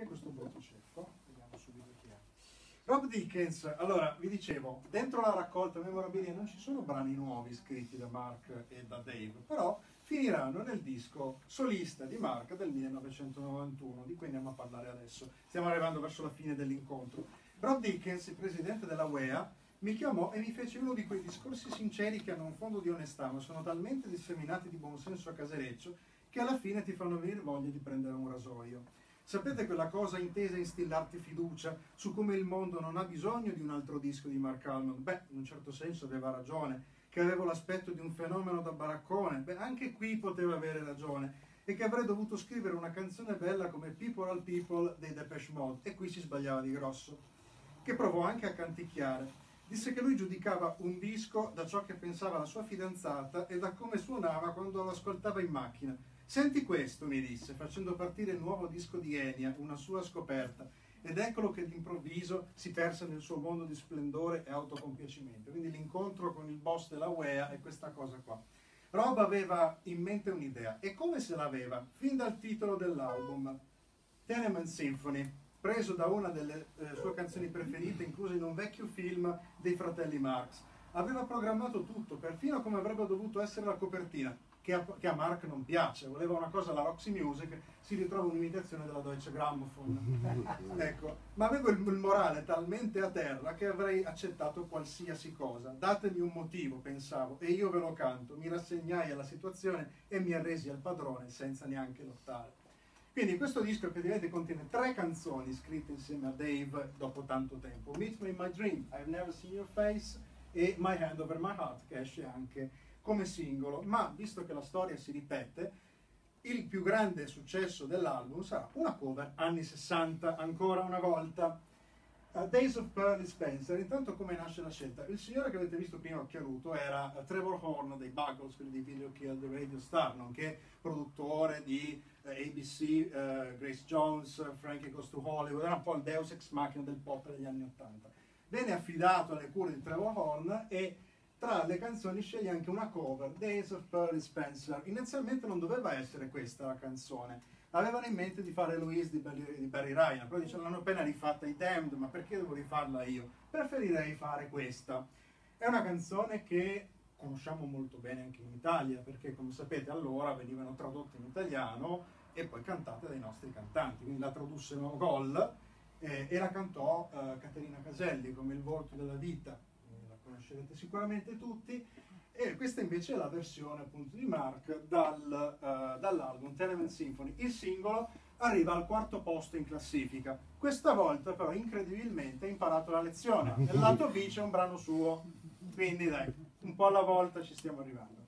Chi è questo botticecco? Vediamo subito chi è. Rob Dickens, allora vi dicevo, dentro la raccolta memorabilia non ci sono brani nuovi scritti da Mark e da Dave, però finiranno nel disco solista di Mark del 1991, di cui andiamo a parlare adesso. Stiamo arrivando verso la fine dell'incontro. Rob Dickens, il presidente della UEA, mi chiamò e mi fece uno di quei discorsi sinceri che hanno un fondo di onestà, ma sono talmente disseminati di buonsenso a casereccio che alla fine ti fanno venire voglia di prendere un rasoio. Sapete quella cosa intesa a instillarti fiducia su come il mondo non ha bisogno di un altro disco di Mark Almond? Beh, in un certo senso aveva ragione, che avevo l'aspetto di un fenomeno da baraccone, beh, anche qui poteva avere ragione, e che avrei dovuto scrivere una canzone bella come People al People dei Depeche Mode, e qui si sbagliava di grosso, che provò anche a canticchiare. Disse che lui giudicava un disco da ciò che pensava la sua fidanzata e da come suonava quando lo ascoltava in macchina. Senti questo, mi disse, facendo partire il nuovo disco di Enya, una sua scoperta. Ed eccolo che d'improvviso si perse nel suo mondo di splendore e autocompiacimento. Quindi l'incontro con il boss della UEA è questa cosa qua. Rob aveva in mente un'idea. E come se l'aveva? Fin dal titolo dell'album, Tenement Symphony, preso da una delle eh, sue canzoni preferite, inclusa in un vecchio film dei fratelli Marx. Aveva programmato tutto, perfino come avrebbe dovuto essere la copertina che a, che a, Mark non piace, voleva una cosa alla Roxy Music, si ritrova un'imitazione della Deutsche Grammophon. ecco, ma avevo il, il, morale talmente a terra che avrei accettato qualsiasi cosa. Datemi un motivo, pensavo, e io ve lo canto. Mi rassegnai alla situazione e mi arresi al padrone senza neanche lottare. Quindi questo disco praticamente contiene tre canzoni scritte insieme a Dave dopo tanto tempo. Meet Me in My Dream, I've Never Seen Your Face e My Hand Over My Heart che esce anche come singolo, ma visto che la storia si ripete, il più grande successo dell'album sarà una cover anni 60, ancora una volta. Uh, Days of Pearl Spencer, intanto come nasce la scelta? Il signore che avete visto prima occhialuto era uh, Trevor Horn dei Buggles, quelli di Video Kill the Radio Star, nonché produttore di uh, ABC, Grace Jones, Frankie Goes to Hollywood, era un po' il deus ex machina del pop degli anni 80. Venne affidato alle cure di Trevor Horn e tra le canzoni sceglie anche una cover, Days of Pearl Spencer. Inizialmente non doveva essere questa la canzone, avevano in mente di fare Louise di Barry, di Barry Ryan, però dicevano l'hanno appena rifatta i Damned, ma perché devo rifarla io? Preferirei fare questa. È una canzone che conosciamo molto bene anche in Italia, perché come sapete allora venivano tradotte in italiano e poi cantate dai nostri cantanti, quindi la tradussero Gol eh, e la cantò eh, Caterina Caselli come Il volto della vita conoscerete sicuramente tutti, e questa invece è la versione appunto di Mark dal, uh, dall'album Tenement Symphony. Il singolo arriva al quarto posto in classifica. Questa volta però incredibilmente ha imparato la lezione. Nel lato B c'è un brano suo, quindi dai, un po' alla volta ci stiamo arrivando.